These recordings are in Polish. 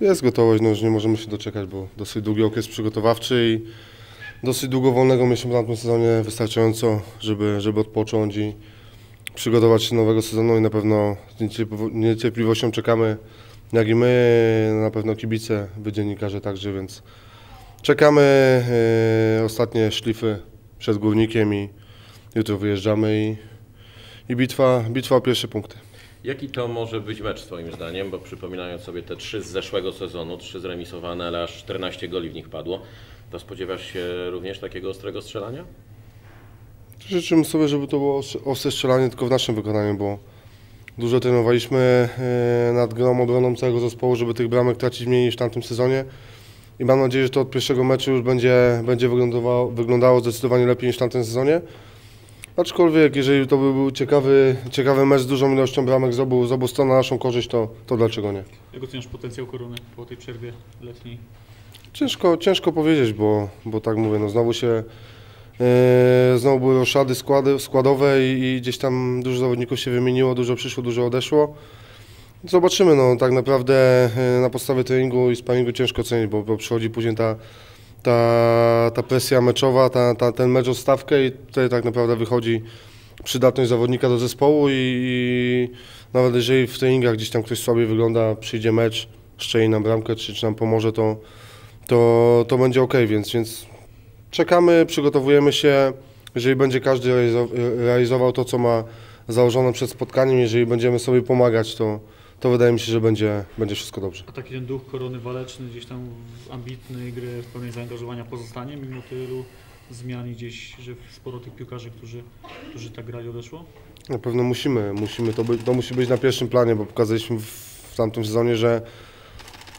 Jest gotowość, no już nie możemy się doczekać, bo dosyć długi okres przygotowawczy i dosyć długo wolnego mieliśmy w tamtym sezonie wystarczająco, żeby, żeby odpocząć i przygotować się do nowego sezonu i na pewno z niecierpliwo- niecierpliwością czekamy, jak i my, na pewno kibice, wy dziennikarze także, więc czekamy e, ostatnie szlify przed Górnikiem i jutro wyjeżdżamy i, i bitwa, bitwa o pierwsze punkty. Jaki to może być mecz Twoim zdaniem? Bo przypominając sobie te trzy z zeszłego sezonu, trzy zremisowane, ale aż 14 goli w nich padło, to spodziewasz się również takiego ostrego strzelania? Życzymy sobie, żeby to było os- ostre strzelanie tylko w naszym wykonaniu, bo dużo trenowaliśmy e, nad grą obroną całego zespołu, żeby tych bramek tracić mniej niż w tamtym sezonie. I mam nadzieję, że to od pierwszego meczu już będzie, będzie wyglądało, wyglądało zdecydowanie lepiej niż w tamtym sezonie. Aczkolwiek, jeżeli to by był ciekawy, ciekawy mecz z dużą ilością bramek z obu, z obu stron na naszą korzyść, to, to dlaczego nie? Jak oceniasz potencjał Korony po tej przerwie letniej? Ciężko, ciężko powiedzieć, bo, bo tak mówię, no znowu się e, znowu były roszady składy, składowe i, i gdzieś tam dużo zawodników się wymieniło, dużo przyszło, dużo odeszło. Zobaczymy, no tak naprawdę e, na podstawie treningu i sparingu ciężko ocenić, bo, bo przychodzi później ta, ta, ta presja meczowa, ta, ta, ten mecz o stawkę i tutaj tak naprawdę wychodzi przydatność zawodnika do zespołu i, i nawet jeżeli w treningach gdzieś tam ktoś słabiej wygląda, przyjdzie mecz, szczeli nam bramkę czy, czy nam pomoże, to, to, to będzie ok, więc, więc czekamy, przygotowujemy się. Jeżeli będzie każdy realizo- realizował to, co ma założone przed spotkaniem, jeżeli będziemy sobie pomagać, to, to wydaje mi się, że będzie, będzie wszystko dobrze. A taki ten duch Korony waleczny, gdzieś tam ambitny gry, pełnej zaangażowania pozostanie mimo tylu zmian gdzieś, że sporo tych piłkarzy, którzy, którzy tak grali odeszło? Na pewno musimy, musimy to, być, to musi być na pierwszym planie, bo pokazaliśmy w, w tamtym sezonie, że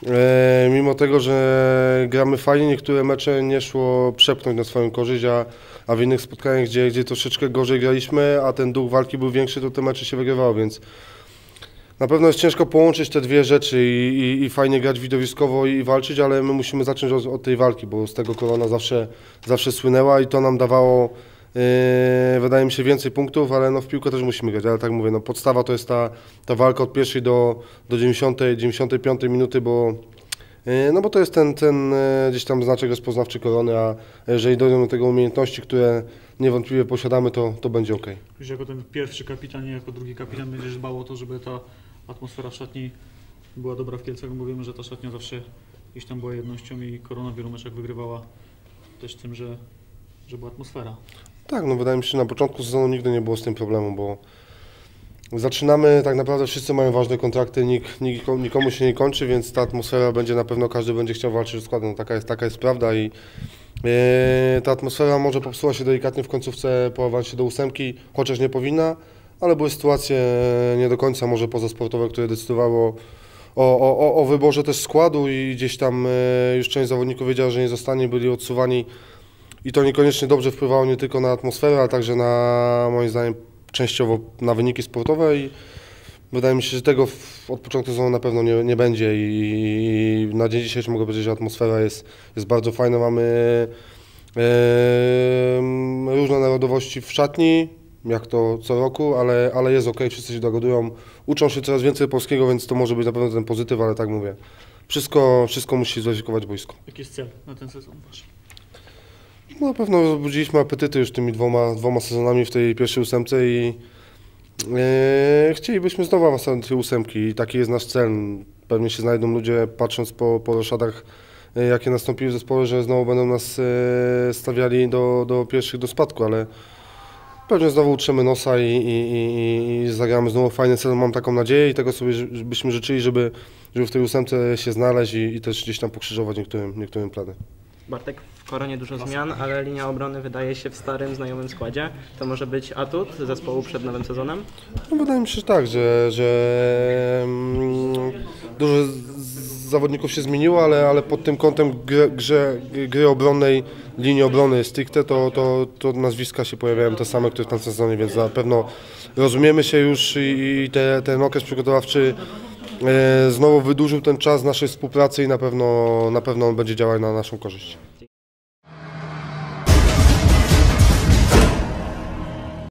e, mimo tego, że gramy fajnie, niektóre mecze nie szło przepchnąć na swoją korzyść, a, a w innych spotkaniach, gdzie, gdzie troszeczkę gorzej graliśmy, a ten duch walki był większy, to te mecze się wygrywało, więc na pewno jest ciężko połączyć te dwie rzeczy i, i, i fajnie grać widowiskowo i walczyć, ale my musimy zacząć od, od tej walki, bo z tego korona zawsze, zawsze słynęła i to nam dawało Yy, wydaje mi się więcej punktów, ale no w piłkę też musimy grać, ale tak mówię, no podstawa to jest ta, ta walka od pierwszej do, do 90, 95 minuty, bo yy, no bo to jest ten, ten yy, gdzieś tam znaczek rozpoznawczy korony, a jeżeli dojdą do tego umiejętności, które niewątpliwie posiadamy, to, to będzie ok. Już jako ten pierwszy kapitan, nie jako drugi kapitan będziesz dbał o to, żeby ta atmosfera w szatni była dobra w Kielcach, mówimy, że ta szatnia zawsze gdzieś tam była jednością i Korona w wielu meczach wygrywała też tym, że, że była atmosfera. Tak, no wydaje mi się, że na początku sezonu nigdy nie było z tym problemu, bo zaczynamy, tak naprawdę wszyscy mają ważne kontrakty, nikt, nikomu, nikomu się nie kończy, więc ta atmosfera będzie na pewno, każdy będzie chciał walczyć o skład, no taka jest, taka jest prawda i e, ta atmosfera może popsuła się delikatnie w końcówce po awansie do ósemki, chociaż nie powinna, ale były sytuacje nie do końca może pozasportowe, które decydowały o, o, o, wyborze też składu i gdzieś tam e, już część zawodników wiedziała, że nie zostanie, byli odsuwani i to niekoniecznie dobrze wpływało nie tylko na atmosferę, ale także na moim zdaniem częściowo na wyniki sportowe i wydaje mi się, że tego od początku sezonu na pewno nie, nie będzie i, na dzień dzisiejszy mogę powiedzieć, że atmosfera jest, jest bardzo fajna. Mamy em, różne narodowości w szatni, jak to co roku, ale, ale jest ok, wszyscy się dogadują, uczą się coraz więcej polskiego, więc to może być na pewno ten pozytyw, ale tak mówię, wszystko, wszystko musi zweryfikować boisko. Jaki jest cel na ten sezon wasz? No, na pewno rozbudziliśmy apetyty już tymi dwoma, dwoma sezonami w tej pierwszej ósemce i e, chcielibyśmy znowu awansować do tej ósemki i taki jest nasz cel. Pewnie się znajdą ludzie, patrząc po, po roszadach, e, jakie nastąpiły w zespole, że znowu będą nas e, stawiali do, do pierwszych do spadku, ale pewnie znowu utrzemy nosa i, i, i, i zagramy znowu fajny sezon, mam taką nadzieję i tego sobie byśmy życzyli, żeby, żeby w tej ósemce się znaleźć i, i też gdzieś tam pokrzyżować niektórym, niektórym plany. Bartek, w Koronie dużo zmian, ale linia obrony wydaje się w starym, znajomym składzie. To może być atut zespołu przed nowym sezonem? No wydaje mi się, że tak, że, że mm, dużo zawodników się zmieniło, ale, ale pod tym kątem gry, grze, gry obronnej, linii obrony stricte, to, to, to nazwiska się pojawiają te same, które w tamtym sezonie, więc na pewno rozumiemy się już i, i te, ten okres przygotowawczy e, znowu wydłużył ten czas naszej współpracy i na pewno, na pewno on będzie działał na naszą korzyść.